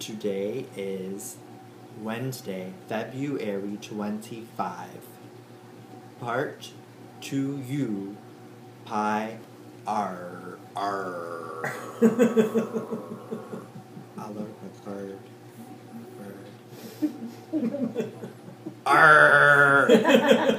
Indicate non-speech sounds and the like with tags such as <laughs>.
Today is Wednesday, February 25. Part 2U Pi R R. <laughs> Bird. Bird. <laughs> R. <laughs>